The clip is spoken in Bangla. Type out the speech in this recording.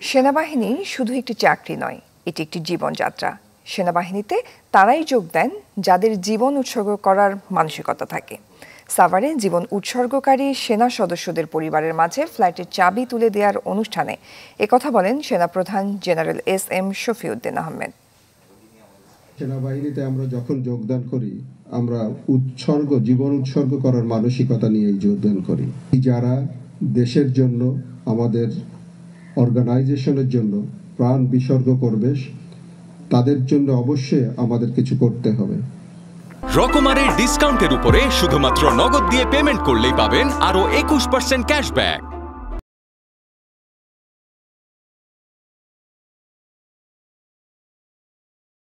সেনাবাহিনী শুধু একটি চাকরি নয়, এটি একটি জীবনযাত্রা। সেনাবাহিনীতে তারাই যোগ দেন যাদের জীবন উৎসর্গ করার মানসিকতা থাকে। সাভারে জীবন উৎসর্গকারী সেনা সদস্যদের পরিবারের মাঝে ফ্লাইটের চাবি তুলে দেওয়ার অনুষ্ঠানে একথা বলেন সেনাপ্রধান General S M Shafiuddin Ahmed. সেনাবাহিনীতে আমরা যখন যোগদান করি, আমরা উৎসর্গ, জীবন উৎসর্গ করার মানসিকতা নিয়ে যোগদান করি। যারা দেশের জন্য আমাদের অর্গানাইজেশনের জন্য প্রাণ বিসর্গ করবে, তাদের জন্য অবশ্যই আমাদের কিছু করতে হবে। রকমারের ডিসকাউন্টের উপরে শুধুমাত্র নগদ দিয়ে পেমেন্ট করলেই পাবেন আরও একুশ পার্সেন্ট ক্যাশব্যাক